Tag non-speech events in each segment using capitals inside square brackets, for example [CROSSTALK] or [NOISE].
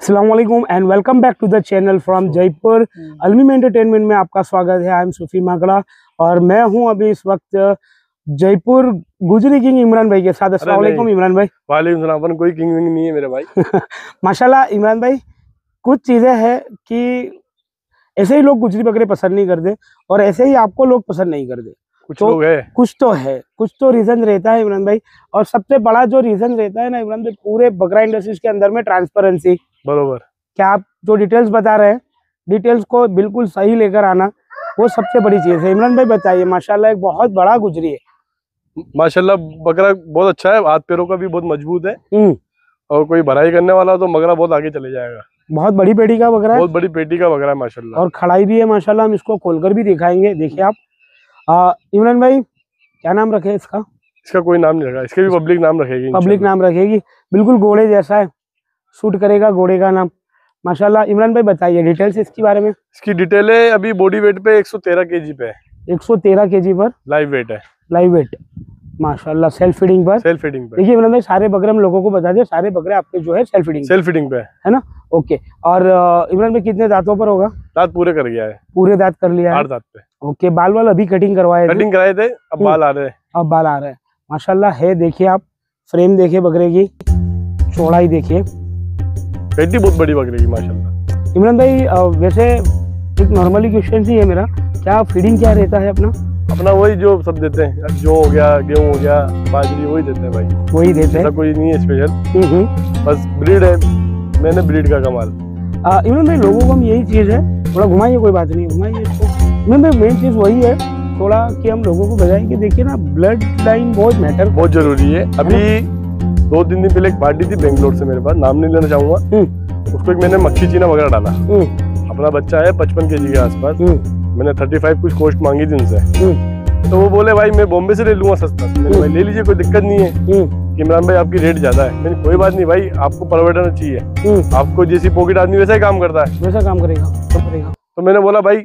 Aslam and welcome back to the channel from Jaipur अलमीम entertainment में आपका स्वागत है। आई एम सूफी मागड़ा और मैं हूँ अभी इस वक्त जयपुर गुजरी किंग इमरान भाई के साथ। वालेकुम इमरान भाई। वालेकुम कोई किंग विंग नहीं है मेरे भाई। [LAUGHS] माशाल्लाह इमरान भाई कुछ चीज़ें हैं कि ऐसे ही लोग गुजरी बकरे पसंद नहीं करते और ऐसे ही आपको लोग पसंद नहीं करते। कुछ तो- लोग है। कुछ तो है कुछ तो रीजन रहता है इमरान भाई। और सबसे बड़ा जो रीजन रहता है ना इमरान भाई पूरे बकरा इंडस्ट्रीज़ के अंदर में ट्रांसपेरेंसी बरोबर। क्या आप जो डिटेल्स बता रहे हैं डिटेल्स को बिल्कुल सही लेकर आना वो सबसे बड़ी चीज़ है। इमरान भाई बताइए माशाल्लाह एक बहुत बड़ा गुजरी है। माशाल्लाह बकरा बहुत अच्छा है हाथ पैरों का भी बहुत मज़बूत है। हम्म, और कोई भराई करने वाला तो बकरा बहुत आगे चले जाएगा। बहुत बड़ी पेटी का बकरा है। बहुत बड़ी पेटी का बकरा है माशाल्लाह। और खड़ाई भी है माशाल्लाह हम इसको खोलकर भी दिखाएँगे देखिए आप। इमरान भाई क्या नाम रखे इसका? इसका कोई नाम नहीं रखा इसके भी पब्लिक नाम रखेगी पब्लिक नाम रखेगी बिल्कुल घोड़े जैसा है सूट करेगा घोड़े का नाम। माशाल्लाह इमरान भाई बताइए डिटेल्स इसके बारे में। इसकी डिटेल है अभी बॉडी वेट पे 113 केजी पे है। 113 केजी पर लाइव वेट है। लाइव वेट माशाल्लाह सेल्फ फीडिंग पर। सेल्फ फीडिंग पे देखिए इमरान भाई सारे बकरे हम लोगों को बता दें सारे बकरे आपके जो है सेल्फ फीडिंग सेल्फ फीडिंग पे। है ना? ओके और इमरान भाई कितने दांतों पर होगा? दांत पूरे कर गया है। पूरे दांत कर लिया है? आठ दांत पे। ओके बाल वाल अभी कटिंग करवाए कटिंग कराए थे अब हम्म। बाल आ रहे हैं। अब बाल आ रहे हैं। माशाल्लाह है देखिए आप फ्रेम देखिए बकरे की। चौड़ाई देखिए। पेटी बहुत बड़ी बकरी की माशाल्लाह। इमरान भाई वैसे एक नॉर्मली क्वेश्चन ही है मेरा क्या फीडिंग क्या रहता है अपना? अपना वही जो सब देते हैं। जो हो गया गेहूँ हो गया बाजरी वही देते हैं भाई। वही देते हैं। कोई नहीं है स्पेशल हम्म, हम्म। बस ब्रीड है। मैंने ब्रीड का कमाल। इमरान भाई लोगों को हम यही चीज़ है थोड़ा घुमाइए कोई बात नहीं घुमाइए। इसको इमरान भाई मेन चीज़ वही है थोड़ा कि हम लोगों को बताएँ कि देखिए ना ब्लड लाइन बहुत मैटर बहुत ज़रूरी है। अभी दो तीन दिन पहले एक पार्टी थी बेंगलोर से मेरे पास नाम नहीं लेना चाहूँगा। उसको एक मैंने मक्खी चीना वगैरह डाला। अपना बच्चा है पचपन के जी के आसपास। मैंने थर्टी फाइव कुछ कॉस्ट मांगी थी उनसे। तो वो बोले भाई मैं बॉम्बे से ले लूँगा सस्ता। मैंने भाई ले लीजिए कोई दिक्कत नहीं है। कि इमरान भाई आपकी रेट ज़्यादा है। मैंने कोई बात नहीं भाई आपको परवड़ना चाहिए। आपको जैसी पॉकेट आदमी वैसा ही काम करता है। वैसा काम करेगा तो मैंने बोला भाई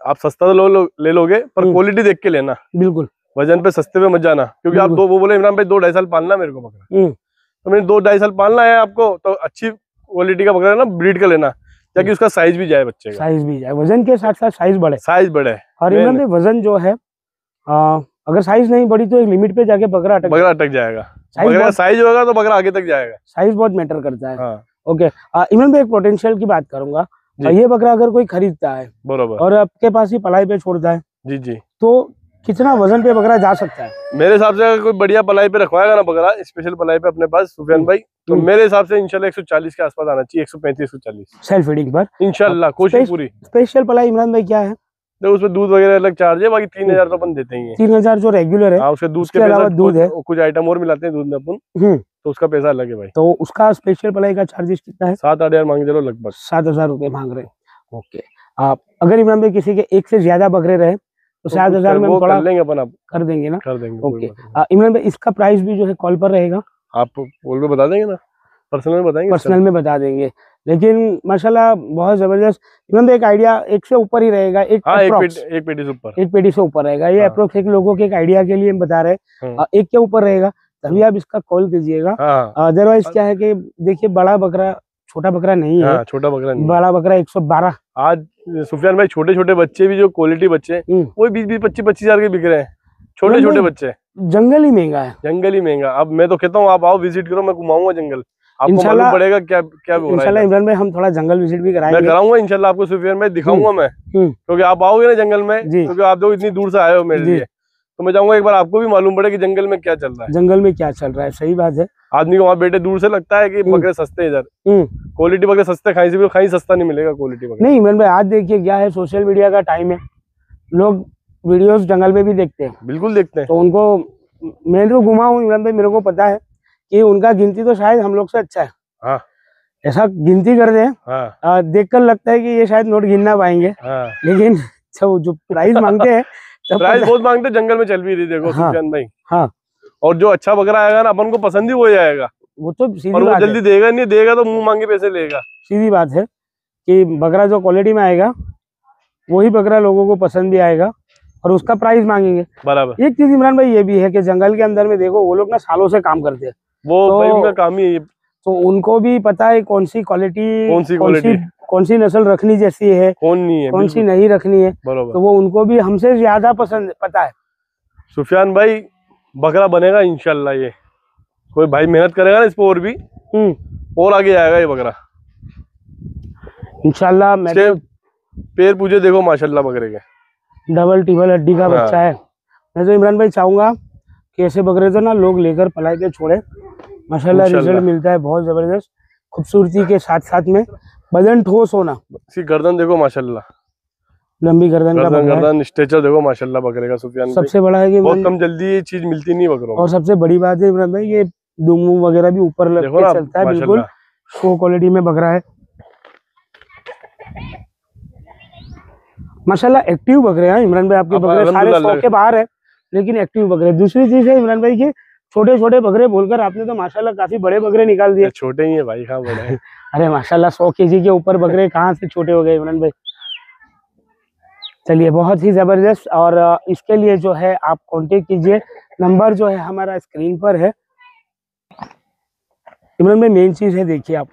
आप सस्ता तो लो, लो ले लोगे पर हम्म। क्वालिटी देख के लेना। बिल्कुल। वज़न पे सस्ते पे मत जाना। क्योंकि आप दो वो बोले इमरान भाई दो ढाई साल पालना मेरे को बकरा हम्म। तो मैंने दो ढाई साल पालना है आपको तो अच्छी क्वालिटी का बकरा ना ब्रीड का लेना। ताकि उसका साइज़ भी जाए बच्चे का। साइज़ भी जाए। वज़न के साथ साथ साइज़ बढ़े। साइज़ बढ़े। और भाई वज़न जो है आ, अगर साइज़ नहीं बढ़ी तो एक लिमिट पे जाके बकरा अटक बकरा अटक जाएगा। साइज़ बकरा साइज़ होगा तो बकरा आगे तक जाएगा। साइज़ बहुत मैटर करता है। हाँ। ओके इमरान भाई एक पोटेंशियल की बात करूँगा। ये बकरा अगर कोई खरीदता है बरोबर। और आपके पास ही पलाई पे छोड़ता है जी जी। तो कितना वज़न पे बकरा जा सकता है? मेरे हिसाब से अगर कोई बढ़िया पलाई पे रखवाएगा ना बकरा स्पेशल पलाई पे अपने पास सुफियान। भाई तो हम्म। मेरे हिसाब से इंशाल्लाह 140 के आसपास आना चाहिए 135 140 सेल्फ फीडिंग पर। इंशाल्लाह कोशिश स्पेश- पूरी। स्पेशल पलाई इमरान भाई क्या है? देखो उसमें दूध वगैरह अलग चार्ज है बाकी तीन हज़ार तो अपन देते ही तीन हज़ार जो रेगुलर है हाँ उसके दूध के अलावा दूध है। कुछ, आइटम और मिलाते हैं दूध में अपन। हम्म। तो उसका पैसा अलग है भाई। तो उसका स्पेशल पलाई का चार्जेस कितना है? सात आठ हज़ार मांग चलो लगभग। सात हज़ार रुपये मांग रहे हैं। ओके आप अगर इमरान भाई किसी के एक से ज़्यादा बकरे रहे तो तो सात कुछ हज़ार में थोड़ा कर लेंगे अपन आप कर देंगे ना? कर देंगे ओके। इमरान भाई इसका प्राइस भी जो है कॉल पर रहेगा? आप बोल के बता देंगे ना? पर्सनल में बताएँगे पर्सनल में बता देंगे। लेकिन माशाल्लाह बहुत ज़बरदस्त। इमरान भाई एक आइडिया एक से ऊपर ही रहेगा एक हाँ एक पेटी एक पेटी से ऊपर। एक पेटी से ऊपर रहेगा। ये हाँ। अप्रोक्स एक लोगों के एक आइडिया के लिए हम बता रहे हैं। हाँ। एक के ऊपर रहेगा तभी आप इसका कॉल कीजिएगा। हाँ अदरवाइज़ क्या है कि देखिए बड़ा बकरा छोटा बकरा नहीं है। हाँ छोटा बकरा बड़ा बकरा 112 आज सुफियान भाई छोटे छोटे बच्चे भी जो क्वालिटी बच्चे हम्म। वो बीस बीस पच्चीस पच्चीस हज़ार के बिक रहे हैं। छोटे छोटे बच्चे जंगल ही महँगा है। जंगल ही महँगा। अब मैं तो कहता हूँ आप आओ विज़िट करो मैं घुमाऊँगा जंगल। आपको मालूम पड़ेगा क्या क्या हो रहा इंशाल्लाह है इमरान भाई हम थोड़ा जंगल विज़िट भी कराएँगे। मैं कराऊँगा इंशाल्लाह आपको सुफियान भाई दिखाऊँगा मैं। हम्म। क्योंकि आप आओगे ना जंगल में क्योंकि आप लोग इतनी दूर से आए हो मेरे लिए। तो मैं चाहूँगा एक बार आपको भी मालूम पड़े कि जंगल में क्या चल रहा है। जंगल में क्या चल रहा है? सही बात है। आदमी को वहाँ बैठे दूर से लगता है कि हम्म। बकरे सस्ते इधर। हम्म। क्वालिटी बकरे सस्ते खाई से भी खाई सस्ता नहीं मिलेगा क्वालिटी बकरे। नहीं इमरान भाई आज देखिए क्या है सोशल मीडिया का टाइम है। लोग वीडियोस जंगल में भी देखते हैं। बिल्कुल देखते हैं। तो उनको मैं जो घुमा हूँ इमरान भाई मेरे को पता है कि उनका गिनती तो शायद हम लोग से अच्छा है। हाँ। ऐसा गिनती कर दें हाँ। आ, देखकर लगता है कि ये शायद नोट गिन ना पाएँगे। हाँ। लेकिन जो प्राइस मांगते हैं [LAUGHS] प्राइस बहुत मांगते जंगल में चल भी रही देखो हाँ। भाई। हाँ। और जो अच्छा बकरा आएगा ना अपन को पसंद ही वो ही आएगा वो तो सीधी और वो बात जल्दी देगा नहीं देगा तो मुँह मांगे पैसे लेगा। सीधी बात है कि बकरा जो क्वालिटी में आएगा वही बकरा लोगों को पसंद भी आएगा और उसका प्राइस मांगेंगे। बराबर। एक चीज़ इमरान भाई ये भी है कि जंगल के अंदर में देखो वो लोग ना सालों से काम करते हैं। वो तो- भाई उनका काम ही है। तो उनको भी पता है कौन सी क्वालिटी कौन सी quality? कौन सी नस्ल रखनी जैसी है कौन नहीं है कौन सी नहीं रखनी है तो वो उनको भी हमसे ज़्यादा पसंद पता है। सुफियान भाई बकरा बनेगा इंशाल्लाह ये। कोई भाई मेहनत करेगा ना इस पर और भी हम्म। और आगे आएगा ये बकरा। मैं इसके पैर पूजे देखो माशाल्लाह बकरे के। डबल टिबल हड्डी का हाँ। बच्चा है। मैं तो इमरान भाई चाहूँगा कि ऐसे बकरे तो ना लोग लेकर पलाई के छोड़े। माशाल्लाह रिज़ल्ट मिलता है बहुत ज़बरदस्त खूबसूरती के साथ साथ में। बदन ठोस होना। इसकी गर्दन देखो माशाल्लाह। लंबी गर्दन का गर्दन स्ट्रेचर देखो माशाल्लाह बकरे का सुफियान सबसे बड़ा है कि बहुत कम जल्दी ये चीज़ मिलती नहीं बकरों और सबसे बड़ी बात है इमरान भाई ये दुम वगैरह भी ऊपर में लग के चलता है बिल्कुल। शो क्वालिटी में बकरा है। माशाल्लाह एक्टिव बकरे हैं इमरान भाई आपके बकरे सारे के बाहर है लेकिन एक्टिव बकरे दूसरी चीज़ है इमरान भाई की छोटे छोटे बकरे बोलकर आपने तो माशाल्लाह काफ़ी बड़े बकरे निकाल दिए। छोटे ही है भाई कहाँ बड़े [LAUGHS] अरे माशाल्लाह सौ केजी के ऊपर बकरे कहाँ से छोटे हो गए इमरान भाई? चलिए बहुत ही ज़बरदस्त और इसके लिए जो है आप कांटेक्ट कीजिए। नंबर जो है हमारा स्क्रीन पर है। इमरान भाई मेन चीज़ है देखिए आप।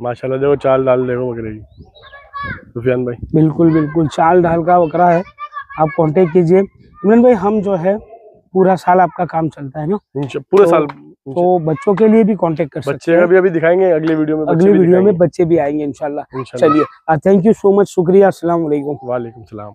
माशाल्लाह देखो चाल डाल देखो बकरे की। सुफियान भाई। बिल्कुल बिल्कुल चाल डाल का बकरा है। आप कांटेक्ट कीजिए। इमरान भाई हम जो है पूरा साल आपका काम चलता है ना? पूरा तो- साल तो बच्चों के लिए भी कांटेक्ट कर सकते बच्चे सकते हैं। भी अभी दिखाएँगे अगले वीडियो में अगले वीडियो में बच्चे भी आएँगे इंशाल्लाह। चलिए थैंक यू सो मच शुक्रिया असला वाले वालेकुम सलाम।